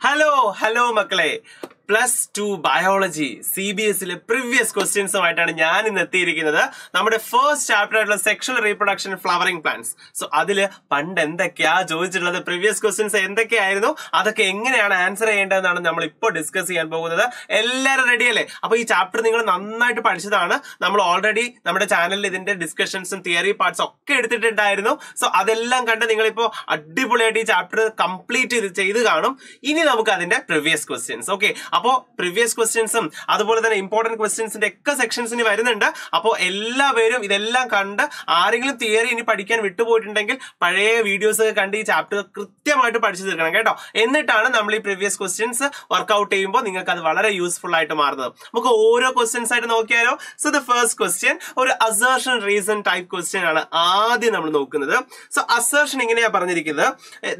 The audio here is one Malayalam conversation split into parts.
Hello, hello, Makle. Plus two biology C B എസിലെ പ്രീവിയസ് ക്വസ്റ്റ്യൻസുമായിട്ടാണ് ഞാൻ ഇന്ന് എത്തിയിരിക്കുന്നത്. നമ്മുടെ ഫസ്റ്റ് ചാപ്റ്റർ ആയിട്ടുള്ള sexual reproduction flowering plants so അതിൽ പണ്ട് എന്തൊക്കെയാ ചോദിച്ചിട്ടുള്ളത്? പ്രീവിയസ് ക്വസ്റ്റ്യൻസ് എന്തൊക്കെയായിരുന്നു? അതൊക്കെ എങ്ങനെയാണ് ആൻസർ ചെയ്യേണ്ടതെന്നാണ് നമ്മൾ ഇപ്പോൾ ഡിസ്കസ് ചെയ്യാൻ പോകുന്നത്. എല്ലാവരും റെഡി അല്ലേ? അപ്പൊ ഈ ചാപ്റ്റർ നിങ്ങൾ നന്നായിട്ട് പഠിച്ചതാണ്. നമ്മൾ ഓൾറെഡി നമ്മുടെ ചാനലിൽ ഇതിന്റെ ഡിസ്കഷൻസും തിയറി പാർട്സ് ഒക്കെ എടുത്തിട്ടുണ്ടായിരുന്നു. സോ അതെല്ലാം കണ്ട് നിങ്ങളിപ്പോ അടിപൊളിയായിട്ട് ഈ ചാപ്റ്റർ കംപ്ലീറ്റ് ചെയ്ത് കാണും. ഇനി നമുക്ക് അതിന്റെ പ്രീവിയസ് ക്വസ്റ്റ്യൻസ് ഓക്കെ അപ്പോ പ്രീവിയസ് ക്വസ്റ്റ്യൻസും അതുപോലെ തന്നെ ഇമ്പോർട്ടന്റ് ക്വസ്റ്റ്യൻസിന്റെ ഒക്കെ സെക്ഷൻസിന് വരുന്നുണ്ട്. അപ്പോൾ എല്ലാവരും ഇതെല്ലാം കണ്ട് ആരെങ്കിലും തിയറി ഇനി പഠിക്കാൻ വിട്ടുപോയിട്ടുണ്ടെങ്കിൽ പഴയ വീഡിയോസ് ഒക്കെ കണ്ട് ഈ ചാപ്റ്റർ കൃത്യമായിട്ട് പഠിച്ചു തീർക്കണം കേട്ടോ. എന്നിട്ടാണ് നമ്മൾ ഈ പ്രീവിയസ് ക്വസ്റ്റ്യൻസ് വർക്ക്ഔട്ട് ചെയ്യുമ്പോൾ നിങ്ങൾക്ക് അത് വളരെ യൂസ്ഫുൾ ആയിട്ട് മാറുന്നത്. നമുക്ക് ഓരോ ക്വസ്റ്റ്യൻസ് ആയിട്ട് നോക്കിയാലോ? സോ ദ ഫസ്റ്റ് ക്വസ്റ്റ്യൻ ഒരു അസേർഷൻ റീസൺ ടൈപ്പ് ക്വസ്റ്റ്യൻ ആണ് ആദ്യം നമ്മൾ നോക്കുന്നത്. സോ അസേർഷൻ ഇങ്ങനെയാ പറഞ്ഞിരിക്കുന്നത്.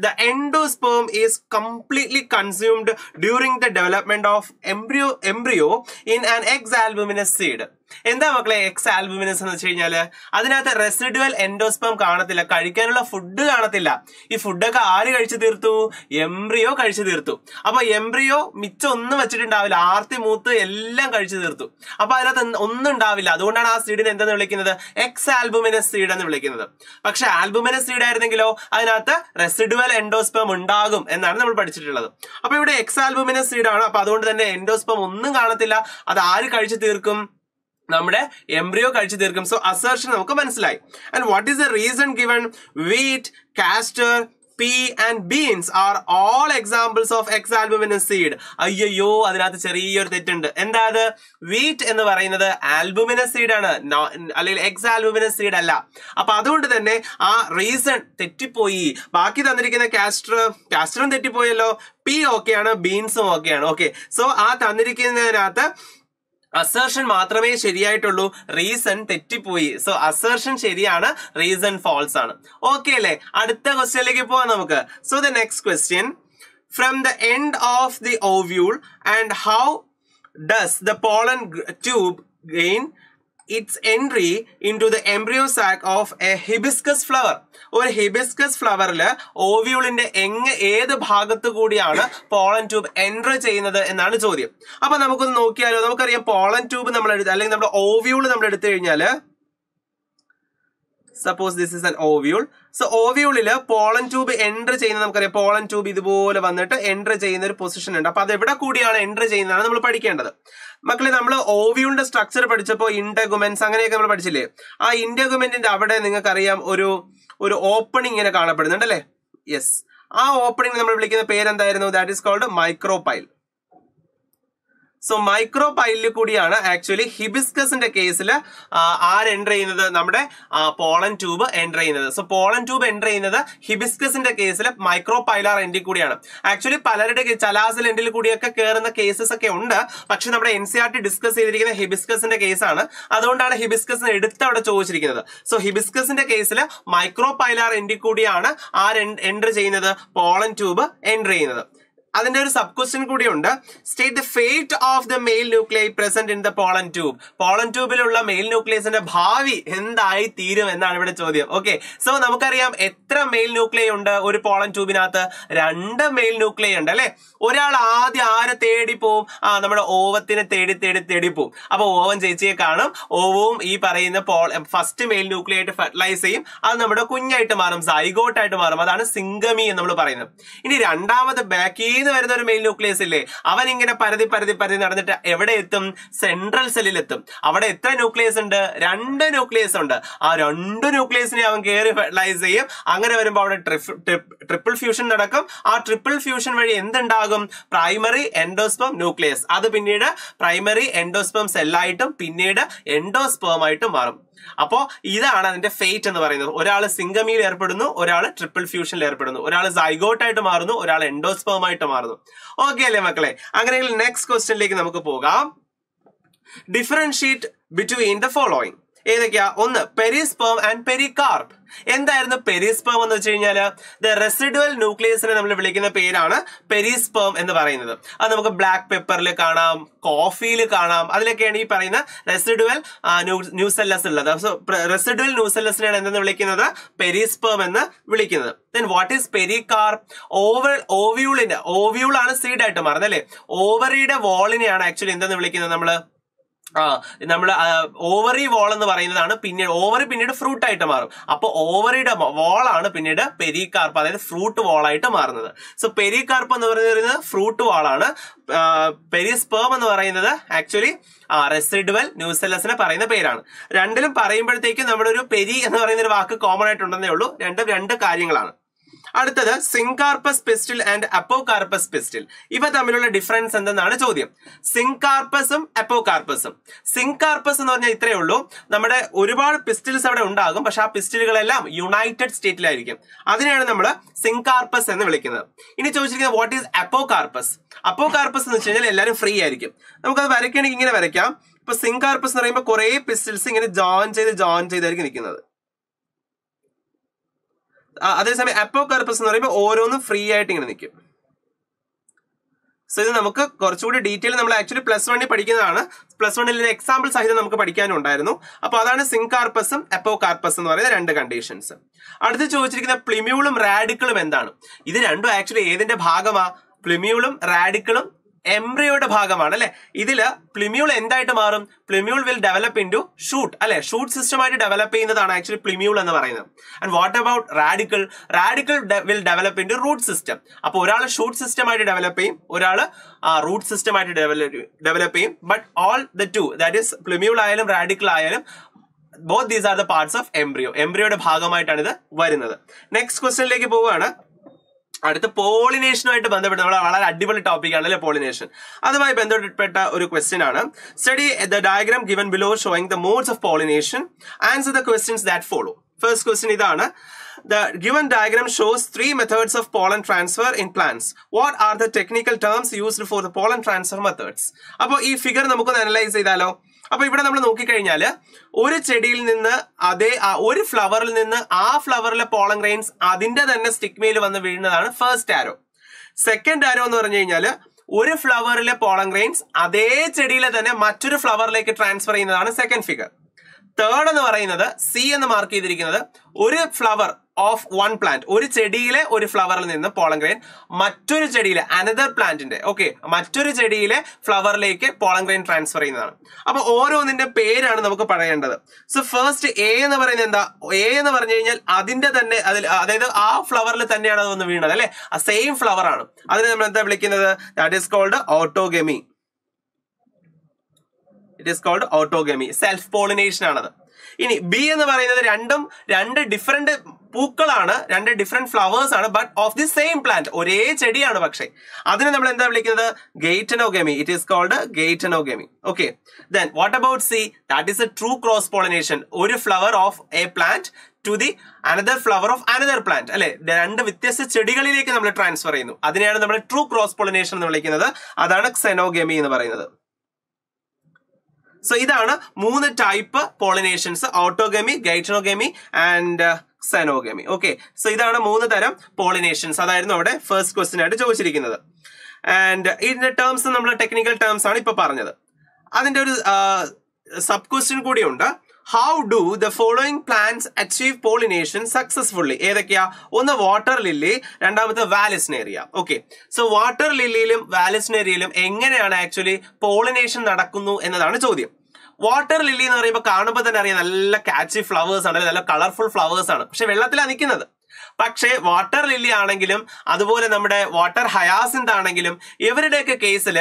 The endosperm is completely consumed during the development of embryo, embryo in an ex albuminous seed. എന്താ മക്കളെ എക്സ് ആൽബുമിനസ് എന്ന് വെച്ച് കഴിഞ്ഞാൽ അതിനകത്ത് റെസിഡുവൽ എൻഡോസ്പം കാണത്തില്ല കഴിക്കാനുള്ള ഫുഡ് കാണത്തില്ല. ഈ ഫുഡൊക്കെ ആര് കഴിച്ചു തീർത്തു? എംബ്രിയോ കഴിച്ചു തീർത്തു. അപ്പൊ എംബ്രിയോ മിച്ചം ഒന്നും വെച്ചിട്ടുണ്ടാവില്ല. ആർത്തി മൂത്ത് എല്ലാം കഴിച്ചു തീർത്തു. അപ്പൊ അതിനകത്ത് ഒന്നും ഉണ്ടാവില്ല അതുകൊണ്ടാണ് ആ സീഡിനെ എന്തെന്ന് വിളിക്കുന്നത്? എക്സ് ആൽബുമിനസ് സീഡ് എന്ന് വിളിക്കുന്നത്. പക്ഷെ ആൽബുമിനസ് സീഡ് ആയിരുന്നെങ്കിലോ അതിനകത്ത് റെസിഡുവൽ എൻഡോസ്പം ഉണ്ടാകും എന്നാണ് നമ്മൾ പഠിച്ചിട്ടുള്ളത്. അപ്പൊ ഇവിടെ എക്സ് ആൽബുമിനസ് സീഡ് ആണ്. അപ്പൊ അതുകൊണ്ട് തന്നെ എൻഡോസ്പം ഒന്നും കാണത്തില്ല. അത് ആര് കഴിച്ചു തീർക്കും? നമ്മുടെ എംബ്രിയോ കഴിച്ചു തീർക്കും. സോ അസർഷൻ നമുക്ക് മനസ്സിലായി. And what is the reason given wheat castor pea and beans are all examples of exalbuminous seed അയ്യോ അതിനകത്ത് ചെറിയൊരു തെറ്റുണ്ട്. എന്താ അത്? വീറ്റ് എന്ന് പറയുന്നത് ആൽബുമിനസ് സീഡ് ആണ്. അല്ലെങ്കിൽ എക്സ് ആൽബുമിനസ് സീഡ് അല്ല. അപ്പൊ അതുകൊണ്ട് തന്നെ ആ റീസൺ തെറ്റിപ്പോയി. ബാക്കി തന്നിരിക്കുന്ന കാസ്റ്റർ കാസ്റ്ററും തെറ്റിപ്പോയല്ലോ. പി ഓക്കെയാണ് ബീൻസും ഓക്കെയാണ് ഓക്കെ സോ ആ തന്നിരിക്കുന്നതിനകത്ത് അസേർഷൻ മാത്രമേ ശരിയായിട്ടുള്ളൂ. റീസൺ തെറ്റിപ്പോയി. സോ അസേർഷൻ ശരിയാണ് റീസൺ ഫോൾസ് ആണ്. ഓക്കെ അല്ലേ? അടുത്ത ക്വസ്റ്റ്യനിലേക്ക് പോവാം നമുക്ക്. So the next question from the end of the ovule and how does the pollen tube gain its entry into the embryo sac of a hibiscus flower. ഒരു ഹിബിസ്കസ് ഫ്ലവറിൽ ഓവ്യൂളിന്റെ എങ് ഏത് ഭാഗത്ത് കൂടിയാണ് പോളൻ ട്യൂബ് എൻട്രി ചെയ്യുന്നത് എന്നാണ് ചോദ്യം. അപ്പൊ നമുക്കൊന്ന് നോക്കിയാലോ നമുക്കറിയാം പോളൻ ട്യൂബ് നമ്മൾ എടുത്ത് അല്ലെങ്കിൽ നമ്മുടെ ഓവ്യൂൾ നമ്മൾ എടുത്തു കഴിഞ്ഞാൽ suppose this is an ovule so ഓവ്യൂളിൽ pollen tube entry ചെയ്യുന്നത് നമുക്കറിയാം. പോളൻ ട്യൂബ് ഇതുപോലെ വന്നിട്ട് എൻട്രി ചെയ്യുന്ന ഒരു പൊസിഷൻ ഉണ്ട്. അപ്പൊ അത് എവിടെ കൂടിയാണ് എൻട്രി ചെയ്യുന്നതാണ് നമ്മൾ പഠിക്കേണ്ടത്. മക്കളെ നമ്മൾ ഓവ്യൂളിന്റെ സ്ട്രക്ചർ പഠിച്ചപ്പോൾ ഇൻഡഗുമെന്റ്സ് അങ്ങനെയൊക്കെ നമ്മൾ പഠിച്ചില്ലേ? ആ ഇൻഡഗുമെന്റിന്റെ അവിടെ നിങ്ങൾക്കറിയാം ഒരു ഒരു ഓപ്പണിംഗ് ഇങ്ങനെ കാണപ്പെടുന്നുണ്ട് അല്ലേ? യെസ് ആ ഓപ്പണിംഗ് നമ്മൾ വിളിക്കുന്ന പേരെന്തായിരുന്നു? That is called micropyle so micro പൈലിൽ കൂടിയാണ് ആക്ച്വലി ഹിബിസ്കസിന്റെ കേസിൽ ആര് എന്റർ ചെയ്യുന്നത്? നമ്മുടെ പോളൻ ട്യൂബ് എന്റർ ചെയ്യുന്നത്. സോ പോളൻ ട്യൂബ് എന്റർ ചെയ്യുന്നത് ഹിബിസ്കസിന്റെ കേസിൽ മൈക്രോ പൈലാർ എൻഡിൽ കൂടിയാണ്. ആക്ച്വലി പലരുടെ ചലാസിൽ എൻഡിൽ കൂടിയൊക്കെ കയറുന്ന കേസസ് ഒക്കെ ഉണ്ട്. പക്ഷെ നമ്മുടെ N C R T discuss ചെയ്തിരിക്കുന്ന ഹിബിസ്കസിന്റെ കേസാണ് അതുകൊണ്ടാണ് ഹിബിസ്കസിന് എടുത്ത് അവിടെ ചോദിച്ചിരിക്കുന്നത്. സോ ഹിബിസ്കസിന്റെ കേസിൽ മൈക്രോ പൈലാർ എൻഡിൽ കൂടിയാണ് ആര് എന്റർ ചെയ്യുന്നത്? പോളൻ ട്യൂബ് എന്റർ ചെയ്യുന്നത്. അതിന്റെ ഒരു സബ് ക്വസ്റ്റ്യൻ കൂടിയുണ്ട്. State the fate of the male nuclei present in the pollen tube pollen ട്യൂബിലുള്ള male ന്യൂക്ലിയസിന്റെ ഭാവി എന്തായി തീരും എന്നാണ് ഇവിടെ ചോദ്യം. ഓക്കെ സോ നമുക്കറിയാം എത്ര മെയിൽ ന്യൂക്ലിയ ഉണ്ട് ഒരു പോളൻ ട്യൂബിനകത്ത് രണ്ട് മെയിൽ ന്യൂക്ലിയ ഉണ്ട് അല്ലെ? ഒരാൾ ആദ്യം ആരെ തേടി പോവും? ആ നമ്മുടെ ഓവത്തിനെ തേടി തേടി തേടി പോവും. അപ്പൊ ഓവൻ ചേച്ചിയെ കാണും. ഓവവും ഈ പറയുന്ന പോൾ ഫസ്റ്റ് മെയിൽ ന്യൂക്ലിയ ആയിട്ട് ഫെർട്ടിലൈസ് ചെയ്യും. അത് നമ്മുടെ കുഞ്ഞായിട്ട് മാറും സൈഗോട്ടായിട്ട് മാറും. അതാണ് സിംഗമി എന്ന് നമ്മൾ പറയുന്നത്. ഇനി രണ്ടാമത് ബാക്കിൽ നിന്ന് വരുന്ന ഒരു മെയിൽ ന്യൂക്ലിയസ് ഇല്ലേ? അവൻ ഇങ്ങനെ പരതി പരതി പരതി നടന്നിട്ട് എവിടെ എത്തും? സെൻട്രൽ സെല്ലിൽ എത്തും അവിടെ എത്ര ന്യൂക്ലിയസ് ഉണ്ട്? രണ്ട് ന്യൂക്ലിയസ് ഉണ്ട്. ആ രണ്ട് ന്യൂക്ലിയസിനെ അവൻ കയറി ഫെർട്ടിലൈസ് ചെയ്യും. അങ്ങനെ വരുമ്പോൾ അവിടെ ട്രിപ്പിൾ ഫ്യൂഷൻ നടക്കും. ആ ട്രിപ്പിൾ ഫ്യൂഷൻ വഴി എന്തുണ്ടാകും? പ്രൈമറി എൻഡോസ്പം ന്യൂക്ലിയസ് അത് പിന്നീട് പ്രൈമറി എൻഡോസ്പം സെല്ലായിട്ടും പിന്നീട് എൻഡോസ്പേം ആയിട്ടും മാറും. അപ്പോ ഇതാണ് അതിന്റെ ഫേറ്റ് എന്ന് പറയുന്നത്. ഒരാൾ സിംഗമിയിൽ ഏർപ്പെടുന്നു ഒരാൾ ട്രിപ്പിൾ ഫ്യൂഷനിൽ ഏർപ്പെടുന്നു. ഒരാൾ സൈഗോട്ടായിട്ട് മാറുന്നു ഒരാൾ എൻഡോസ്പമായിട്ട് മാറുന്നു. ഓക്കെ അല്ലേ മക്കളെ? അങ്ങനെയെങ്കിൽ നെക്സ്റ്റ് ക്വസ്റ്റ്യനിലേക്ക് നമുക്ക് പോകാം. ഡിഫറൻഷിയേറ്റ് ബിറ്റ്വീൻ ദ ഫോളോയിങ് ഏതൊക്കെയാ? ഒന്ന് പെരിസ്പേം ആൻഡ് പെരികാർപ്പ്. എന്തായിരുന്നു പെരിസ്പേം എന്ന് വെച്ച് കഴിഞ്ഞാൽ ദ റെസിഡുവൽ ന്യൂക്ലിയസിനെ നമ്മൾ വിളിക്കുന്ന പേരാണ് പെരിസ്പേം എന്ന് പറയുന്നത്. അത് നമുക്ക് ബ്ലാക്ക് പെപ്പറിൽ കാണാം കോഫിയിൽ കാണാം അതിലൊക്കെയാണ് ഈ പറയുന്ന റെസിഡുവൽ ന്യൂസെല്ലസ് ഉള്ളത്. റെസിഡുവൽ ന്യൂസെല്ലസിനെയാണ് എന്തെന്ന് വിളിക്കുന്നത്? പെരിസ്പേം എന്ന് വിളിക്കുന്നത്. Then what is pericarp over ഓവ്യൂളിന്റെ ovule ആണ് സീഡ് ആയിട്ട് മാറുന്നത് അല്ലെ? ഓവറിയുടെ വോളിനെയാണ് ആക്ച്വലി എന്തെന്ന് വിളിക്കുന്നത് നമ്മൾ? ആ നമ്മൾ ഓവറി വോൾ എന്ന് പറയുന്നതാണ് പിന്നീട് ഓവറി പിന്നീട് ഫ്രൂട്ട് ആയിട്ട് മാറും. അപ്പൊ ഓവറിയുടെ വോളാണ് പിന്നീട് പെരികാർപ്പ് അതായത് ഫ്രൂട്ട് വോളായിട്ട് മാറുന്നത്. സോ പെരികാർപ്പ് എന്ന് പറയുന്നത് ഫ്രൂട്ട് വോളാണ് പെരിസ്പേം എന്ന് പറയുന്നത് ആക്ച്വലി ആ റെസിഡുവൽ ന്യൂസെല്ലസിനെ പറയുന്ന പേരാണ്. രണ്ടിലും പറയുമ്പോഴത്തേക്കും നമ്മുടെ ഒരു പെരി എന്ന് പറയുന്ന ഒരു വാക്ക് കോമൺ ആയിട്ടുണ്ടെന്നേ ഉള്ളൂ. രണ്ടും രണ്ട് കാര്യങ്ങളാണ്. അടുത്തത് syncarpous pistil and apocarpous pistil. ഇവ തമ്മിലുള്ള ഡിഫറൻസ് എന്തെന്നാണ് ചോദ്യം. സിങ്കാർപ്പസും അപ്പോകാർപ്പസും. സിങ്കാർപ്പസ് എന്ന് പറഞ്ഞാൽ ഇത്രയേ ഉള്ളൂ. നമ്മുടെ ഒരുപാട് പിസ്റ്റിൽസ് അവിടെ ഉണ്ടാകും. പക്ഷെ ആ പിസ്റ്റിലുകളെല്ലാം യുണൈറ്റഡ് സ്റ്റേറ്റിലായിരിക്കും. അതിനെയാണ് നമ്മൾ സിങ്കാർപ്പസ് എന്ന് വിളിക്കുന്നത്. ഇനി ചോദിച്ചിരിക്കുന്നത് വാട്ട് ഈസ് അപ്പോകാർപ്പസ്? അപ്പോകാർപ്പസ് എന്ന് വെച്ച് കഴിഞ്ഞാൽ എല്ലാവരും ഫ്രീ ആയിരിക്കും. നമുക്കത് വരയ്ക്കണമെങ്കിൽ ഇങ്ങനെ വരയ്ക്കാം. ഇപ്പൊ സിങ്കാർപ്പസ് എന്ന് പറയുമ്പോൾ കുറെ പിസ്റ്റിൽസ് ഇങ്ങനെ ജോയിൻ ചെയ്ത് ജോയിൻ ചെയ്തായിരിക്കും നിൽക്കുന്നത്. അതേസമയം അപ്പോ കർപ്പസ് എന്ന് പറയുമ്പോൾ ഓരോന്നും ഫ്രീ ആയിട്ട് ഇങ്ങനെ നിൽക്കും സോ ഇത് നമുക്ക് കുറച്ചുകൂടി ഡീറ്റെയിൽ നമ്മൾ ആക്ച്വലി പ്ലസ് വണ്ണിൽ പഠിക്കുന്നതാണ്. പ്ലസ് വണ്ണിൽ എക്സാമ്പിൾ സഹിതം നമുക്ക് പഠിക്കാനുണ്ടായിരുന്നു അപ്പൊ അതാണ് സിങ്കാർപ്പസും അപ്പോകാർപ്പസ് എന്ന് പറയുന്ന രണ്ട് കണ്ടീഷൻസ് അടുത്ത് ചോദിച്ചിരിക്കുന്ന പ്ലിമ്യൂളും റാഡിക്കിളും എന്താണ്? ഇത് രണ്ടും ആക്ച്വലി ഏതിന്റെ ഭാഗമാ? പ്ലിമ്യൂളും റാഡിക്കിളും എംബ്രിയോയുടെ ഭാഗമാണ് അല്ലെ? ഇതിൽ പ്ലിമ്യൂൾ എന്തായിട്ട് മാറും? Plumule will develop into shoot അല്ലെ? ഷൂട്ട് സിസ്റ്റമായിട്ട് ഡെവലപ്പ് ചെയ്യുന്നതാണ് ആക്ച്വലി പ്ലിമ്യൂൾ എന്ന് പറയുന്നത്. And what about radicle radicle will develop into root system. അപ്പോൾ ഒരാൾ ഷൂട്ട് സിസ്റ്റമായിട്ട് ഡെവലപ്പ് ചെയ്യും ഒരാൾ റൂട്ട് സിസ്റ്റമായിട്ട് ഡെവലപ്പ് ഡെവലപ്പ് ചെയ്യും. But all the two that is plumule ആയാലും റാഡിക്കൽ ആയാലും both these are the parts of embryo എംബ്രിയോയുടെ ഭാഗമായിട്ടാണ് ഇത് വരുന്നത്. നെക്സ്റ്റ് ക്വസ്റ്റ്യനിലേക്ക് പോവുകയാണ്. അടുത്ത പോളിനേഷനുമായിട്ട് ബന്ധപ്പെട്ട് വളരെ അടിപൊളി ടോപ്പിക് ആണ് അല്ലെ പോളിനേഷൻ അതുമായി ബന്ധപ്പെട്ട ഒരു ക്വസ്റ്റ്യൻ ആണ്. Study the diagram given below showing the modes of pollination answer the questions that follow first question ഇതാണ്. The given diagram shows three methods of pollen transfer in plants what are the technical terms used for the pollen transfer methods അപ്പോൾ ഈ ഫിഗർ നമുക്കൊന്ന് അനലൈസ് ചെയ്താലോ? അപ്പൊ ഇവിടെ നമ്മൾ നോക്കിക്കഴിഞ്ഞാൽ ഒരു ചെടിയിൽ നിന്ന് അതേ ഒരു ഫ്ലവറിൽ നിന്ന് ആ ഫ്ലവറിലെ പോളൻ ഗ്രെയിൻസ് അതിന്റെ തന്നെ സ്റ്റിക്മയിൽ വന്ന് വീഴുന്നതാണ് ഫസ്റ്റ് ആരോ സെക്കൻഡ് ആരോ എന്ന് പറഞ്ഞു കഴിഞ്ഞാൽ ഒരു ഫ്ലവറിലെ പോളൻ ഗ്രെയിൻസ് അതേ ചെടിയിലെ തന്നെ മറ്റൊരു ഫ്ലവറിലേക്ക് ട്രാൻസ്ഫർ ചെയ്യുന്നതാണ് സെക്കൻഡ് ഫിഗർ തേർഡ് എന്ന് പറയുന്നത് സി എന്ന് മാർക്ക് ചെയ്തിരിക്കുന്നത് ഒരു ഫ്ലവർ ഓഫ് വൺ പ്ലാന്റ് ഒരു ചെടിയിലെ ഒരു ഫ്ലവറിൽ നിന്ന് പോളൻ ഗ്രെയിൻ മറ്റൊരു ചെടിയിലെ അനദർ പ്ലാന്റിന്റെ ഓക്കെ മറ്റൊരു ചെടിയിലെ ഫ്ലവറിലേക്ക് പോളൻ ഗ്രെയിൻ ട്രാൻസ്ഫർ ചെയ്യുന്നതാണ്. അപ്പൊ ഓരോന്നിന്റെ പേരാണ് നമുക്ക് പറയേണ്ടത്. സോ ഫസ്റ്റ് എ എന്ന് പറയുന്നത് എന്താ? എ എന്ന് പറഞ്ഞു കഴിഞ്ഞാൽ അതിന്റെ തന്നെ അതിൽ അതായത് ആ ഫ്ലവറിൽ തന്നെയാണ് അത് വന്ന് വീണത് അല്ലെ? ആ സെയിം ഫ്ലവർ ആണ്. അതിനെ നമ്മൾ എന്താ വിളിക്കുന്നത്? That is called autogamy it is called autogamy self pollination ആണത്. ഇനി ബി എന്ന് പറയുന്നത് രണ്ടും രണ്ട് ഡിഫറെന്റ് പൂക്കളാണ് രണ്ട് ഡിഫറെന്റ് ഫ്ലവേഴ്സ് ആണ് but of the same plant ഒരേ ചെടിയാണ് പക്ഷേ. അതിനെ നമ്മൾ എന്താ വിളിക്കുന്നത്? Geitonogamy. It is called geitonogamy. Okay then what about C that is a true cross pollination ഒരു flower of a plant to the another flower of another plant അല്ലെ? രണ്ട് വ്യത്യസ്ത ചെടികളിലേക്ക് നമ്മൾ ട്രാൻസ്ഫർ ചെയ്യുന്നു. അതിനെയാണ് നമ്മൾ ട്രൂ ക്രോസ് പോളിനേഷൻ എന്ന് വിളിക്കുന്നത്. അതാണ് സെനോഗമി എന്ന് പറയുന്നത്. സോ ഇതാണ് മൂന്ന് type pollinations autogamy geitonogamy and xenogamy okay so ഇതാണ് മൂന്ന് തരം പോളിനേഷൻസ് അതായിരുന്നു അവിടെ ഫസ്റ്റ് ക്വസ്റ്റ്യൻ ആയിട്ട് ചോദിച്ചിരിക്കുന്നത്. ആൻഡ് ഇതിന്റെ ടേംസ് നമ്മൾ ടെക്നിക്കൽ ടേംസ് ആണ് ഇപ്പൊ പറഞ്ഞത്. അതിന്റെ ഒരു സബ് ക്വസ്റ്റ്യൻ കൂടിയുണ്ട് how do the following plants achieve pollination successfully ഏതൊക്കെയാ? ഒന്ന് വാട്ടർ ലില്ലി രണ്ടാമത്തെ വാലിസ്നേറിയ ഓക്കെ സോ വാട്ടർ ലില്ലിയിലും വാലിസ്നേറിയയിലും എങ്ങനെയാണ് ആക്ച്വലി പോളിനേഷൻ നടക്കുന്നു എന്നതാണ് ചോദ്യം. വാട്ടർ ലില്ലി എന്ന് പറയുമ്പോൾ കാണുമ്പോൾ തന്നെ അറിയാം നല്ല കാച്ചി ഫ്ലവേഴ്സ് ആണ് നല്ല കളർഫുൾ ഫ്ലവേഴ്സ് ആണ്. പക്ഷെ വെള്ളത്തിലാണ് നിൽക്കുന്നത് പക്ഷേ വാട്ടർ ലില്ലി ആണെങ്കിലും അതുപോലെ നമ്മുടെ വാട്ടർ ഹയാസിന്റെ ആണെങ്കിലും ഇവരുടെയൊക്കെ കേസിൽ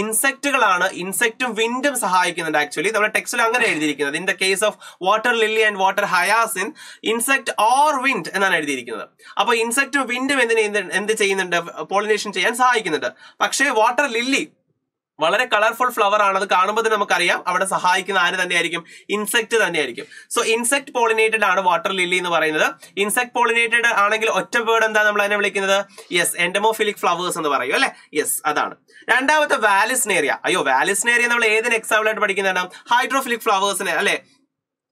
ഇൻസെക്റ്റുകളാണ് ഇൻസെക്റ്റും വിൻഡും സഹായിക്കുന്നുണ്ട് ആക്ച്വലി നമ്മുടെ ടെക്സ്റ്റിൽ അങ്ങനെ എഴുതിയിരിക്കുന്നത്. In the case of water lily and water hyacinth insect or wind എന്നാണ് എഴുതിയിരിക്കുന്നത്. അപ്പോൾ ഇൻസെക്റ്റും വിൻഡും എന്തിനെ എന്ത് ചെയ്യുന്നുണ്ട്? പോളിനേഷൻ ചെയ്യാൻ സഹായിക്കുന്നുണ്ട്. പക്ഷേ വാട്ടർ ലില്ലി വളരെ കളർഫുൾ ഫ്ലവർ ആണ്. അത് കാണുമ്പോൾ നമുക്കറിയാം അവിടെ സഹായിക്കുന്ന ആര് തന്നെയായിരിക്കും? ഇൻസെക്ട് തന്നെയായിരിക്കും. സോ ഇൻസെക്ട് പോളിനേറ്റഡ് ആണ് വാട്ടർ ലില്ലി എന്ന് പറയുന്നത്. ഇൻസെക്ട് പോളിനേറ്റഡ് ആണെങ്കിൽ ഒറ്റ വേർഡ് എന്താ നമ്മൾ അതിനെ വിളിക്കുന്നത്? യെസ് എൻഡമോഫിലിക് ഫ്ലവേഴ്സ് എന്ന് പറയും അല്ലെ? യെസ് അതാണ്. രണ്ടാമത്തെ വാലിസ്നേറിയ അയ്യോ വാലിസ്നേറിയ നമ്മൾ ഏതിന് എക്സാമ്പിൾ ആയിട്ട് പഠിക്കുന്നതാണ്? ഹൈഡ്രോഫിലിക് ഫ്ലവേഴ്സിനെ അല്ലെ?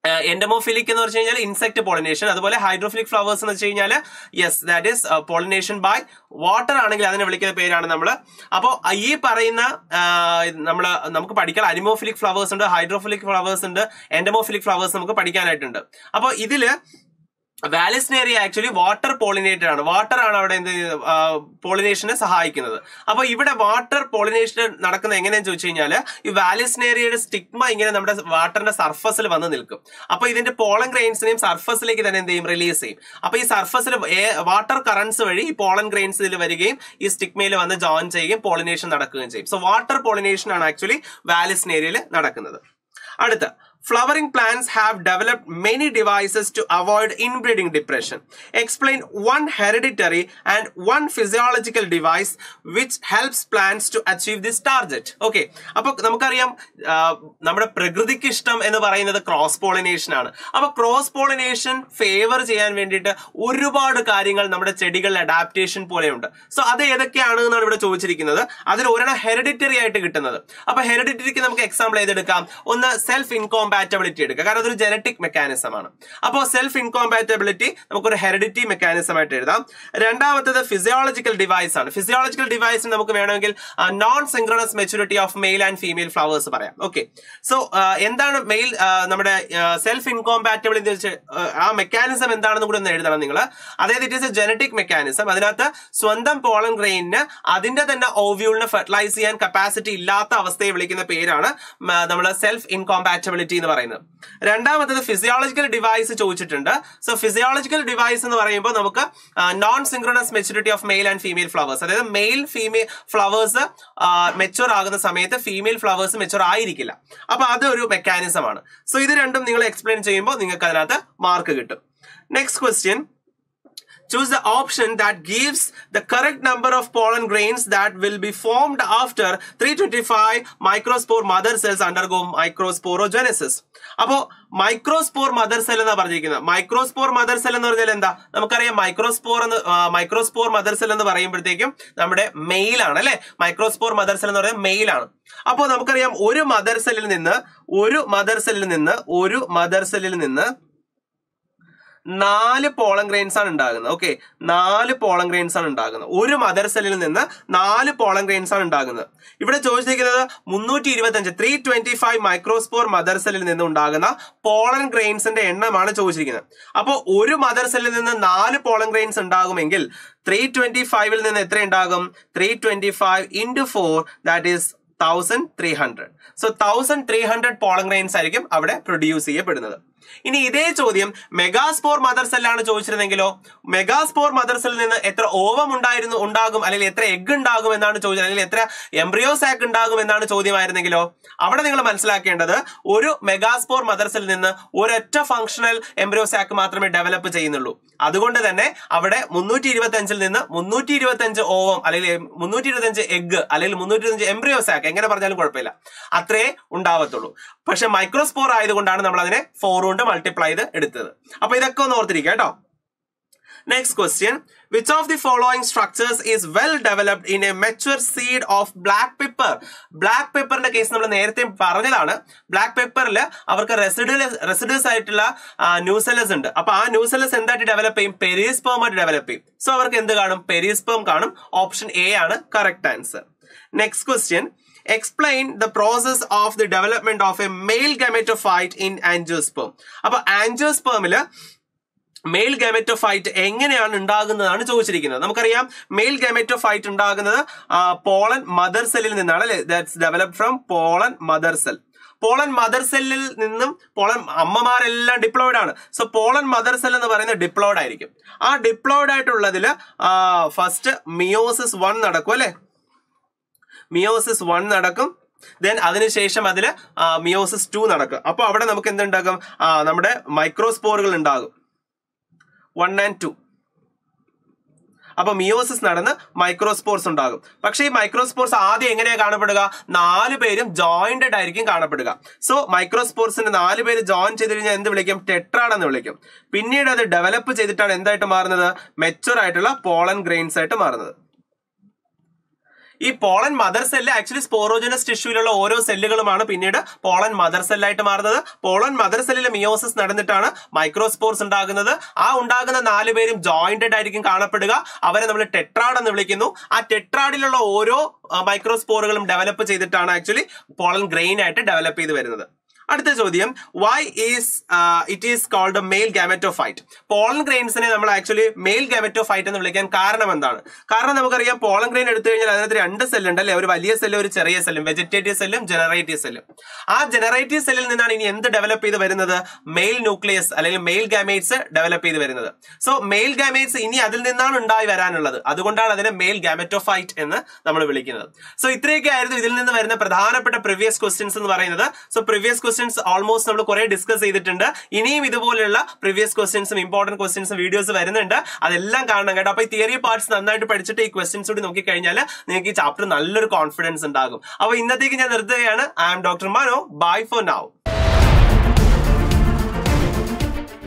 എൻഡമോഫിലിക് എന്ന് പറഞ്ഞു കഴിഞ്ഞാൽ ഇൻസെക്ട് പോളിനേഷൻ അതുപോലെ ഹൈഡ്രോഫിലിക് ഫ്ലവേഴ്സ് എന്ന് വെച്ച് കഴിഞ്ഞാൽ yes that is pollination by water ആണെങ്കിൽ അതിനെ വിളിക്കുന്ന പേരാണ് നമ്മൾ അപ്പോൾ ഈ പറയുന്ന നമ്മൾ നമുക്ക് പഠിക്കാൻ അനിമോഫിലിക് ഫ്ലവേഴ്സ് ഉണ്ട് ഹൈഡ്രോഫിലിക് ഫ്ലവേഴ്സ് ഉണ്ട് എൻഡമോഫിലിക് ഫ്ലവേഴ്സ് നമുക്ക് പഠിക്കാനായിട്ടുണ്ട്. അപ്പോൾ ഇതിൽ വാലിസ്നേറിയ ആക്ച്വലി വാട്ടർ പോളിനേറ്റഡ് ആണ്. വാട്ടർ ആണ് അവിടെ എന്ത് പോളിനേഷനെ സഹായിക്കുന്നത്. അപ്പൊ ഇവിടെ വാട്ടർ പോളിനേഷൻ നടക്കുന്നത് എങ്ങനെയാന്ന് ചോദിച്ചു കഴിഞ്ഞാൽ ഈ വാലിസ്നേറിയയുടെ സ്റ്റിഗ്മ ഇങ്ങനെ നമ്മുടെ വാട്ടറിന്റെ സർഫസിൽ വന്ന് നിൽക്കും. അപ്പൊ ഇതിന്റെ പോളൻ ഗ്രെയിൻസിനെയും സർഫസിലേക്ക് തന്നെ എന്ത് ചെയ്യും? റിലീസ് ചെയ്യും. അപ്പൊ ഈ സർഫസിൽ വാട്ടർ കറൻസ് വഴി ഈ പോളൻ ഗ്രെയിൻസ് ഇതിൽ വരികയും ഈ സ്റ്റിഗ്മയിൽ വന്ന് ജോയിൻ ചെയ്യുകയും പോളിനേഷൻ നടക്കുകയും ചെയ്യും. സോ വാട്ടർ പോളിനേഷൻ ആണ് ആക്ച്വലി വാലിസ്നേരിയയിൽ നടക്കുന്നത്. അടുത്ത flowering plants have developed many devices to avoid inbreeding depression. Explain one hereditary and one physiological device which helps plants to achieve this target. Okay. അപ്പോൾ നമുക്കറിയാം നമ്മുടെ പ്രകൃതിക്ക് ഇഷ്ടം എന്ന് പറയുന്നത് ക്രോസ് പോളിനേഷൻ ആണ് അപ്പോൾ ക്രോസ് പോളിനേഷൻ ഫേവർ ചെയ്യാൻ വേണ്ടിയിട്ട് ഒരുപാട് കാര്യങ്ങൾ നമ്മുടെ ചെടികളിൽ അഡാപ്റ്റേഷൻ പോലെയുണ്ട് സോ അത് ഏതൊക്കെയാണ് എന്നാണ് ഇവിടെ ചോദിച്ചിരിക്കുന്നത് അതിൽ ഒരെണ്ണം ഹെറിഡിറ്ററി ആയിട്ട് കിട്ടുന്നത് അപ്പോൾ ഹെറിഡിറ്ററിക്ക് നമുക്ക് എക്സാമ്പിൾ ചെയ്തെടുക്കാം ഒന്ന് സെൽഫ് ഇൻകോമ്പാറ്റബിലിറ്റി എടുക്കുക. കാരണം അതൊരു ജനറ്റിക് മെക്കാനിസം ആണ്. അപ്പോൾ സെൽഫ് ഇൻകോമ്പാറ്റബിലിറ്റി നമുക്കൊരു ഹെറിഡിറ്റി മെക്കാനിസം ആയിട്ട് എഴുതാം. രണ്ടാമത്തത് ഫിസിയോളജിക്കൽ ഡിവൈസ് ആണ്. ഫിസിയോളജിക്കൽ ഡിവൈസ് നമുക്ക് വേണമെങ്കിൽ non synchronous maturity of male and female flowers പറയാം. ഓക്കെ സോ എന്താണ് മെയിൽ നമ്മുടെ സെൽഫ് ഇൻകോമ്പാറ്റബിലിറ്റി വെച്ച് ആ, മെക്കാനിസം എന്താണെന്ന് കൂടി ഒന്ന് എഴുതണം നിങ്ങൾ അതായത് it is a genetic mechanism അതിനകത്ത് സ്വന്തം പോളൻ ഗ്രെയിനിന് അതിന്റെ തന്നെ ഓവ്യൂളിനെ ഫെർട്ടിലൈസ് ചെയ്യാൻ കപ്പാസിറ്റി ഇല്ലാത്ത അവസ്ഥയെ വിളിക്കുന്ന പേരാണ് നമ്മൾ സെൽഫ് ഇൻകോമ്പാറ്റബിലിറ്റി എന്ന് പറയുന്നത്. രണ്ടാമത്തത് ഫിസിയോളജിക്കൽ ഡിവൈസ് ചോദിച്ചിട്ടുണ്ട്. സോ ഫിസിയോളജിക്കൽ ഡിവൈസ് എന്ന് പറയുമ്പോൾ നമുക്ക് non synchronous maturity of male and female flowers അതായത് മെയിൽ ഫീമെയിൽ ഫ്ലവേഴ്സ് മെച്ചൂർ ആകുന്ന സമയത്ത് ഫീമെയിൽ ഫ്ലവേഴ്സ് മെച്ചൂർ ആയിരിക്കില്ല. അപ്പൊ അതൊരു മെക്കാനിസമാണ് സോ ഇത് രണ്ടും നിങ്ങൾ എക്സ്പ്ലെയിൻ ചെയ്യുമ്പോൾ നിങ്ങൾക്ക് അതിനകത്ത് മാർക്ക് കിട്ടും. Next question choose the option that gives the correct number of pollen grains that will be formed after 325 microspore mother cells undergo microsporogenesis അപ്പോ മൈക്രോസ്പോർ മദർ സെൽ എന്നാ പറഞ്ഞിരിക്കുന്നത്? മൈക്രോസ്പോർ മദർ സെൽ എന്ന് പറഞ്ഞാൽ എന്താ? നമുക്കറിയാം മൈക്രോസ്പോർ എന്ന് മൈക്രോസ്പോർ മദർ സെൽ എന്ന് പറയുമ്പോഴത്തേക്കും നമ്മുടെ മെയിൽ ആണ് അല്ലെ? മൈക്രോസ്പോർ മദർ സെൽ എന്ന് പറയുന്നത് മെയിൽ ആണ്. അപ്പോൾ നമുക്കറിയാം ഒരു മദർ സെല്ലിൽ നിന്ന് ഒരു മദർ സെല്ലിൽ നിന്ന് ഒരു മദർ സെല്ലിൽ നിന്ന് നാല് പോളൻ ഗ്രെയിൻസ് ആണ് ഉണ്ടാകുന്നത്. ഓക്കെ നാല് പോളൻ ഗ്രെയിൻസ് ആണ് ഉണ്ടാകുന്നത്. ഒരു മദർ സെല്ലിൽ നിന്ന് നാല് പോളൻ ഗ്രെയിൻസ് ആണ് ഉണ്ടാകുന്നത്. ഇവിടെ ചോദിച്ചിരിക്കുന്നത് മുന്നൂറ്റി ഇരുപത്തി അഞ്ച് three twenty five microspore mother സെല്ലിൽ നിന്ന് ഉണ്ടാകുന്ന പോളൻ ഗ്രെയിൻസിന്റെ എണ്ണമാണ് ചോദിച്ചിരിക്കുന്നത്. അപ്പോൾ ഒരു മദർ സെല്ലിൽ നിന്ന് നാല് പോളൻ ഗ്രെയിൻസ് ഉണ്ടാകുമെങ്കിൽ ത്രീ ട്വന്റി ഫൈവിൽ നിന്ന് എത്ര ഉണ്ടാകും? Three twenty five into four that is thousand three hundred so thousand three hundred pollen grains ആയിരിക്കും അവിടെ പ്രൊഡ്യൂസ് ചെയ്യപ്പെടുന്നത്. ഇനി ഇതേ ചോദ്യം മെഗാസ്പോർ മദർ സെല്ലാണ് ചോദിച്ചിരുന്നെങ്കിലോ? മെഗാസ്പോർ മദർ സെല്ലിൽ നിന്ന് എത്ര ഓവം ഉണ്ടായിരുന്നു ഉണ്ടാകും അല്ലെങ്കിൽ എത്ര എഗ് ഉണ്ടാകും എന്നാണ് ചോദിച്ചത് അല്ലെങ്കിൽ എത്ര എംബ്രിയോ സാക്ക് ഉണ്ടാകും എന്നാണ് ചോദ്യമായിരുന്നെങ്കിലോ? അവിടെ നിങ്ങൾ മനസ്സിലാക്കേണ്ടത് ഒരു മെഗാസ്പോർ മദർ സെല്ലിൽ നിന്ന് ഒരൊറ്റ ഫംഗ്ഷണൽ എംബ്രിയോ സാക്ക് മാത്രമേ ഡെവലപ്പ് ചെയ്യുന്നുള്ളൂ. അതുകൊണ്ട് തന്നെ അവിടെ മുന്നൂറ്റി ഇരുപത്തി അഞ്ചിൽ നിന്ന് മുന്നൂറ്റി ഇരുപത്തി അഞ്ച് ഓവം അല്ലെങ്കിൽ മുന്നൂറ്റി ഇരുപത്തി അഞ്ച് എഗ് അല്ലെങ്കിൽ മുന്നൂറ്റി ഇരുപത്തി അഞ്ച് എംബ്രിയോ സാക്ക് എങ്ങനെ പറഞ്ഞാലും കുഴപ്പമില്ല. അത്രേ ഉണ്ടാവത്തുള്ളൂ. പക്ഷെ മൈക്രോസ്പോർ ആയതുകൊണ്ടാണ് നമ്മൾ അതിനെ ഫോർ കൊണ്ട് മൾട്ടിപ്ലൈ ചെയ്ത് എടുത്തത്. അപ്പൊ ഇതൊക്കെ ഒന്ന് ഓർത്തിരിക്കുക കേട്ടോ. Next question which of the following structures is well developed in a mature seed of black pepper black പെപ്പറിന്റെ case നമ്മൾ നേരത്തെ പറഞ്ഞതാണ്. ബ്ലാക്ക് പെപ്പറിൽ അവർക്ക് റെസിഡ്യൂസ് റെസിഡ്യൂസ് ആയിട്ടുള്ള ന്യൂസെലസ് ഉണ്ട്. അപ്പൊ ആ ന്യൂസെലസ് എന്തായിട്ട് ഡെവലപ്പ് ചെയ്യും? പെരിസ്പേം ആയിട്ട് ഡെവലപ്പ് ചെയ്യും. സോ അവർക്ക് എന്ത് കാണും? പെരിസ്പേം കാണും. ഓപ്ഷൻ എ ആണ് correct answer next question explain the process of the development of a male gametophyte in angiosperm അപ്പൊ ആൻജിയോസ്പേമിൽ മെയിൽ ഗമറ്റോഫൈറ്റ് എങ്ങനെയാണ് ഉണ്ടാകുന്നതാണ് ചോദിച്ചിരിക്കുന്നത്. നമുക്കറിയാം മെയിൽ ഗമറ്റോഫൈറ്റ് ഉണ്ടാകുന്നത് പോളൻ മദർ സെല്ലിൽ നിന്നാണ് അല്ലെ? That's developed from pollen mother cell pollen mother സെല്ലിൽ നിന്നും പോളൻ അമ്മമാരെല്ലാം ഡിപ്ലോയിഡ് ആണ്. സോ പോളൻ മദർ സെൽ എന്ന് പറയുന്നത് ഡിപ്ലോയിഡ് ആയിരിക്കും. ആ ഡിപ്ലോയിഡ് ആയിട്ടുള്ളതിൽ ഫസ്റ്റ് മിയോസിസ് വൺ നടക്കും അല്ലെ? മിയോസിസ് വൺ നടക്കും. ദെൻ അതിനുശേഷം അതിൽ മിയോസിസ് ടു നടക്കും. അപ്പോൾ അവിടെ നമുക്ക് എന്തുണ്ടാകും? നമ്മുടെ മൈക്രോസ്പോറുകൾ ഉണ്ടാകും. വൺ ആൻഡ് ടു അപ്പൊ മിയോസിസ് നടന്ന് മൈക്രോസ്പോർസ് ഉണ്ടാകും. പക്ഷേ ഈ മൈക്രോസ്പോർസ് ആദ്യം എങ്ങനെയാണ് കാണപ്പെടുക? നാല് പേരും ജോയിന്റഡ് ആയിരിക്കും കാണപ്പെടുക. സോ മൈക്രോസ്പോർസിന്റെ നാല് പേര് ജോയിൻ ചെയ്ത് കഴിഞ്ഞാൽ എന്ത് വിളിക്കും? ടെട്രാഡ് എന്ന് വിളിക്കും. പിന്നീട് അത് ഡെവലപ്പ് ചെയ്തിട്ടാണ് എന്തായിട്ട് മാറുന്നത്? മെച്ചുവർ ആയിട്ടുള്ള പോളൻ ഗ്രെയിൻസ് ആയിട്ട് മാറുന്നത്. ഈ pollen mother cell actually sporogenous ടിഷ്യൂലുള്ള ഓരോ സെല്ലുകളുമാണ് പിന്നീട് പോളൻ മദർ സെല്ലായിട്ട് മാറുന്നത്. പോളൻ മദർ സെല്ലിൽ മിയോസിസ് നടന്നിട്ടാണ് മൈക്രോസ്പോർസ് ഉണ്ടാകുന്നത്. ആ ഉണ്ടാകുന്ന നാല് പേരും ജോയിന്റഡ് ആയിരിക്കും കാണപ്പെടുക. അവരെ നമ്മൾ ടെട്രാഡ് എന്ന് വിളിക്കുന്നു. ആ ടെട്രാഡിലുള്ള ഓരോ മൈക്രോസ്പോറുകളും ഡെവലപ്പ് ചെയ്തിട്ടാണ് ആക്ച്വലി പോളൻ ഗ്രെയിൻ ആയിട്ട് ഡെവലപ്പ് ചെയ്ത് വരുന്നത്. അടുത്ത ചോദ്യം. Why is it is called male gametophyte pollen ഗ്രെയിൻസിനെ നമ്മൾ ആക്ച്വലി മെയിൽ ഗാമറ്റോഫൈറ്റ് എന്ന് വിളിക്കാൻ കാരണം എന്താണ്? കാരണം നമുക്കറിയാം പോളൻ ഗ്രെയിൻ എടുത്തു കഴിഞ്ഞാൽ അതിനകത്ത് രണ്ട് സെല്ലുണ്ട് അല്ലെ? ഒരു വലിയ സെല്ലും ഒരു ചെറിയ സെല്ലും വെജിറ്റേറ്റീവ് സെല്ലും ജനറേറ്റീവ് സെല്ലും ആ ജനറേറ്റീവ് സെല്ലിൽ നിന്നാണ് ഇനി എന്ത് ഡെവലപ്പ് ചെയ്ത് വരുന്നത്? മെയിൽ ന്യൂക്ലിയസ് അല്ലെങ്കിൽ മെയിൽ ഗാമേറ്റ്സ് ഡെവലപ്പ് ചെയ്ത് വരുന്നത്. സോ മെയിൽ ഗാമേറ്റ്സ് ഇനി അതിൽ നിന്നാണ് ഉണ്ടായി വരാനുള്ളത്. അതുകൊണ്ടാണ് അതിനെ മെയിൽ ഗാമറ്റോഫൈറ്റ് എന്ന് നമ്മൾ വിളിക്കുന്നത്. സോ ഇത്രയൊക്കെ ആയിരുന്നു ഇതിൽ നിന്ന് വരുന്ന പ്രധാനപ്പെട്ട പ്രീവിയസ് ക്വസ്റ്റ്യൻസ് എന്ന് പറയുന്നത്. സോ പ്രീവിയസ് ക്വസ്റ്റ്യൻസ് ഓൾമോസ്റ്റ് നമ്മൾ കുറെ ഡിസ്കസ് ചെയ്തിട്ടുണ്ട്. ഇനിയും ഇതുപോലെയുള്ള പ്രീവിയസ് ക്വസ്റ്റ്യൻസും ഇമ്പോർട്ടന്റ് ക്വസ്റ്റ്യൻസും വീഡിയോസ് വരുന്നുണ്ട്. അതെല്ലാം കാണണം കേട്ടോ. അപ്പൊ ഈ തിയറി പാർട്സ് നന്നായിട്ട് പഠിച്ചിട്ട് ഈ ക്വസ്റ്റ്യൻസ് കൂടി നോക്കി കഴിഞ്ഞാൽ നിങ്ങൾക്ക് ഈ ചാപ്റ്റർ നല്ലൊരു കോൺഫിഡൻസ് ഉണ്ടാകും. അപ്പൊ ഇന്നത്തേക്ക് ഞാൻ നിർത്തുകയാണ്. I am doctor Mano bye for now